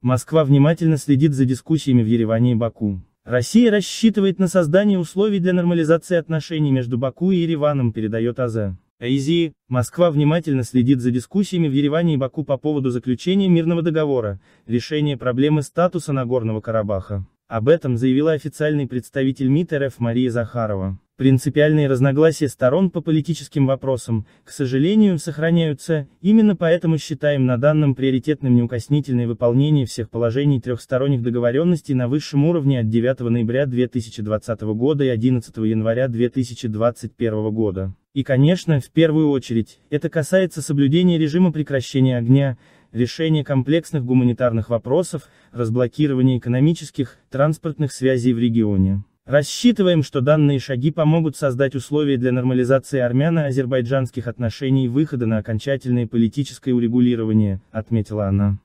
Москва внимательно следит за дискуссиями в Ереване и Баку. Россия рассчитывает на создание условий для нормализации отношений между Баку и Ереваном, передает АЗ. Айзи, Москва внимательно следит за дискуссиями в Ереване и Баку по поводу заключения мирного договора, решения проблемы статуса Нагорного Карабаха. Об этом заявила официальный представитель МИД РФ Мария Захарова. Принципиальные разногласия сторон по политическим вопросам, к сожалению, сохраняются, именно поэтому считаем на данном приоритетным неукоснительное выполнение всех положений трехсторонних договоренностей на высшем уровне от 9 ноября 2020 года и 11 января 2021 года. И, конечно, в первую очередь, это касается соблюдения режима прекращения огня, решения комплексных гуманитарных вопросов, разблокирования экономических, транспортных связей в регионе. Рассчитываем, что данные шаги помогут создать условия для нормализации армяно-азербайджанских отношений и выхода на окончательное политическое урегулирование, отметила она.